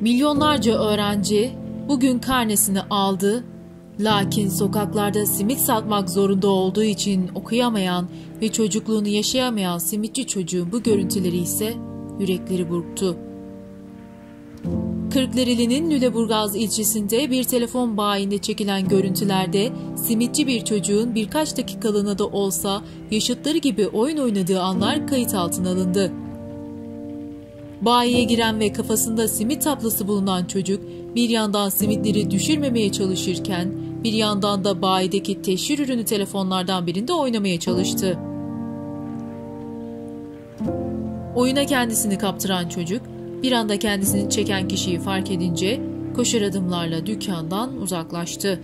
Milyonlarca öğrenci bugün karnesini aldı. Lakin sokaklarda simit satmak zorunda olduğu için okuyamayan ve çocukluğunu yaşayamayan simitçi çocuğun bu görüntüleri ise yürekleri burktu. Kırklareli'nin Lüleburgaz ilçesinde bir telefon bayinde çekilen görüntülerde simitçi bir çocuğun birkaç dakikalığına da olsa yaşıtları gibi oyun oynadığı anlar kayıt altına alındı. Bayiye giren ve kafasında simit tablası bulunan çocuk bir yandan simitleri düşürmemeye çalışırken bir yandan da bayideki teşhir ürünü telefonlardan birinde oynamaya çalıştı. Oyuna kendisini kaptıran çocuk bir anda kendisini çeken kişiyi fark edince koşar adımlarla dükkandan uzaklaştı.